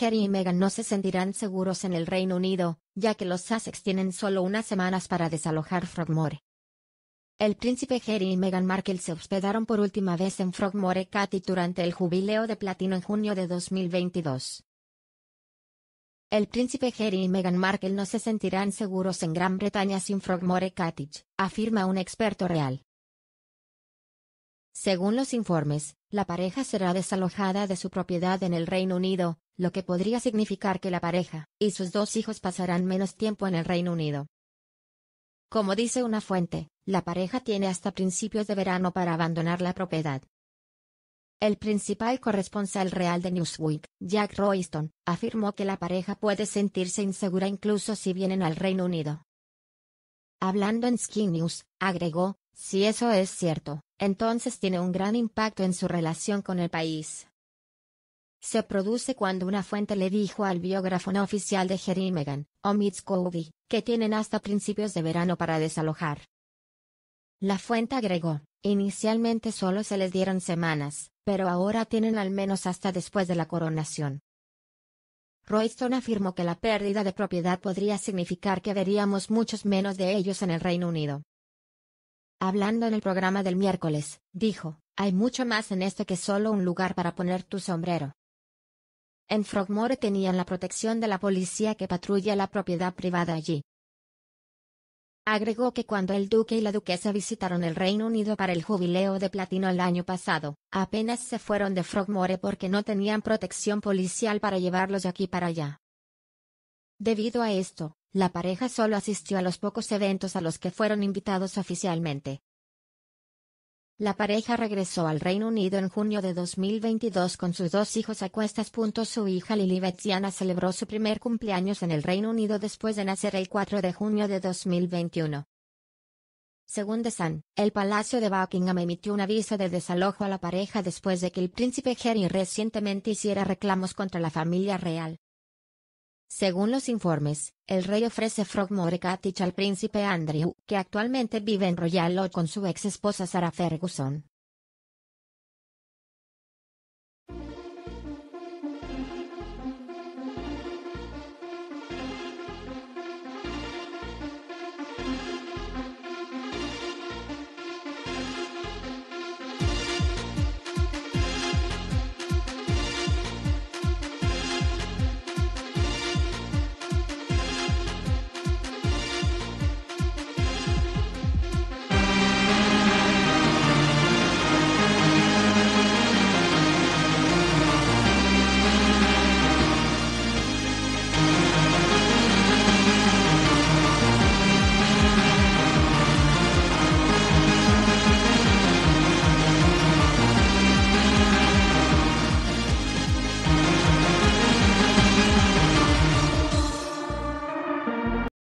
Harry y Meghan no se sentirán seguros en el Reino Unido, ya que los Sussex tienen solo unas semanas para desalojar Frogmore. El príncipe Harry y Meghan Markle se hospedaron por última vez en Frogmore Cottage durante el jubileo de platino en junio de 2022. El príncipe Harry y Meghan Markle no se sentirán seguros en Gran Bretaña sin Frogmore Cottage, afirma un experto real. Según los informes, la pareja será desalojada de su propiedad en el Reino Unido, lo que podría significar que la pareja y sus dos hijos pasarán menos tiempo en el Reino Unido. Como dice una fuente, la pareja tiene hasta principios de verano para abandonar la propiedad. El principal corresponsal real de Newsweek, Jack Royston, afirmó que la pareja puede sentirse insegura incluso si vienen al Reino Unido. Hablando en Sky News, agregó, si eso es cierto, entonces tiene un gran impacto en su relación con el país. Se produce cuando una fuente le dijo al biógrafo no oficial de Jerry Meghan, Omid Scobie, que tienen hasta principios de verano para desalojar. La fuente agregó, inicialmente solo se les dieron semanas, pero ahora tienen al menos hasta después de la coronación. Royston afirmó que la pérdida de propiedad podría significar que veríamos muchos menos de ellos en el Reino Unido. Hablando en el programa del miércoles, dijo, hay mucho más en esto que solo un lugar para poner tu sombrero. En Frogmore tenían la protección de la policía que patrulla la propiedad privada allí. Agregó que cuando el duque y la duquesa visitaron el Reino Unido para el jubileo de platino el año pasado, apenas se fueron de Frogmore porque no tenían protección policial para llevarlos de aquí para allá. Debido a esto, la pareja solo asistió a los pocos eventos a los que fueron invitados oficialmente. La pareja regresó al Reino Unido en junio de 2022 con sus dos hijos a cuestas. Su hija Lilibet Diana celebró su primer cumpleaños en el Reino Unido después de nacer el 4 de junio de 2021. Según The Sun, el Palacio de Buckingham emitió un aviso de desalojo a la pareja después de que el príncipe Harry recientemente hiciera reclamos contra la familia real. Según los informes, el rey ofrece Frogmore Cottage al príncipe Andrew, que actualmente vive en Royal Lodge con su ex esposa Sarah Ferguson.